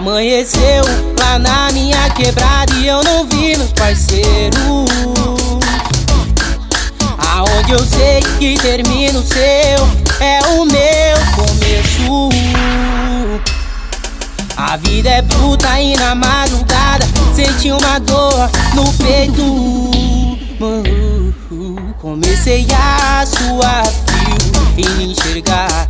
Amanheceu lá na minha quebrada e eu não vi meus parceiros. Aonde eu sei que termina o seu é o meu começo. A vida é bruta e na madrugada senti uma dor no peito. Comecei a suar frio e enxergar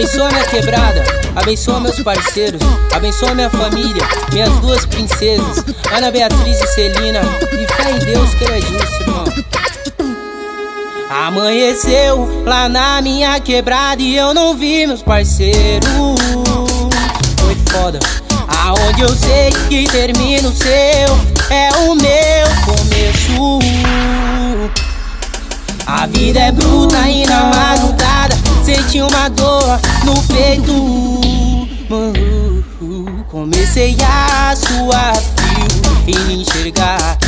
abençoa minha quebrada, abençoa meus parceiros, abençoa minha família, minhas duas princesas, Ana Beatriz e Celina. E fé em Deus que ele é justo, irmão. Amanheceu lá na minha quebrada e eu não vi meus parceiros. Foi foda. Aonde eu sei que termina o seu é o meu começo. A vida é bruta e na madrugada senti uma dor no peito. Comecei a suar frio e enxergar.